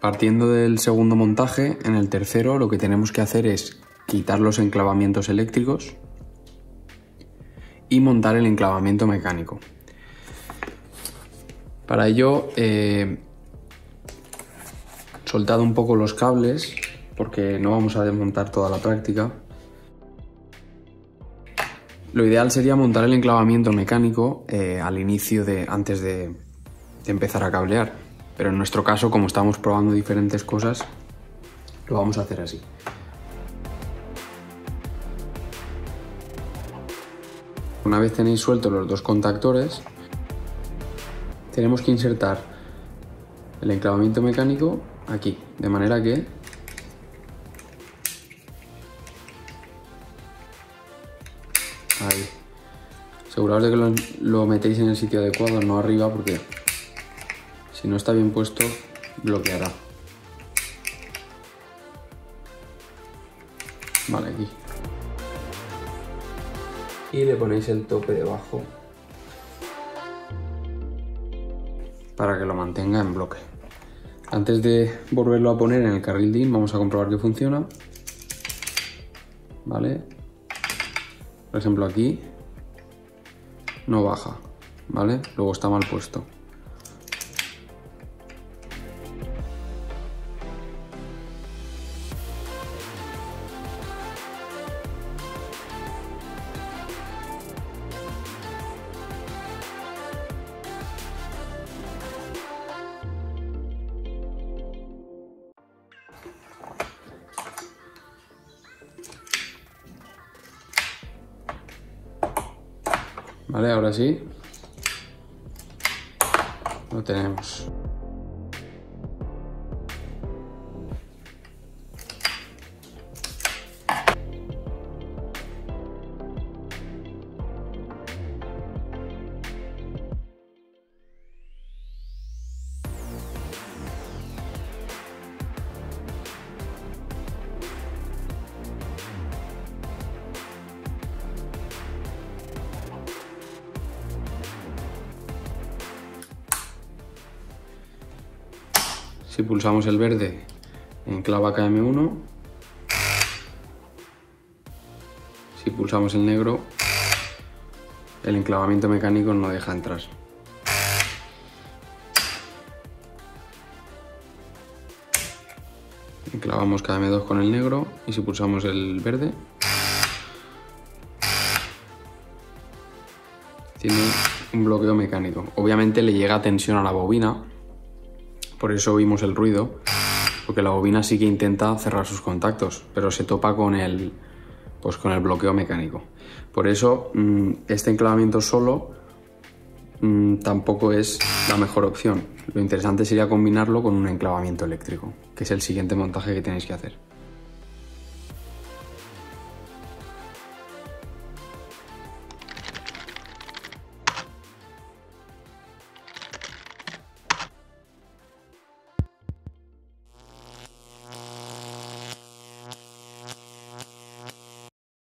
Partiendo del segundo montaje, en el tercero lo que tenemos que hacer es quitar los enclavamientos eléctricos y montar el enclavamiento mecánico. Para ello he soltado un poco los cables porque no vamos a desmontar toda la práctica. Lo ideal sería montar el enclavamiento mecánico eh, al inicio de antes de empezar a cablear pero en nuestro caso, como estamos probando diferentes cosas, lo vamos a hacer así. Una vez tenéis sueltos los dos contactores, tenemos que insertar el enclavamiento mecánico aquí, de manera que ahí. Aseguraos de que lo, lo metéis en el sitio adecuado, no arriba, porque si no está bien puesto, bloqueará. Vale, aquí. Y le ponéis el tope debajo para que lo mantenga en bloque. Antes de volverlo a poner en el carril DIN, vamos a comprobar que funciona. ¿Vale? Por ejemplo, aquí no baja, ¿vale? Luego está mal puesto. Vale, ahora sí. Lo tenemos. Si pulsamos el verde, enclava KM1. Si pulsamos el negro, el enclavamiento mecánico no deja entrar. Enclavamos KM2 con el negro y si pulsamos el verde, tiene un bloqueo mecánico. Obviamente le llega tensión a la bobina, por eso oímos el ruido, porque la bobina sí que intenta cerrar sus contactos, pero se topa con el, pues con el bloqueo mecánico. Por eso mm, este enclavamiento solo mm, tampoco es la mejor opción. Lo interesante sería combinarlo con un enclavamiento eléctrico, que es el siguiente montaje que tenéis que hacer.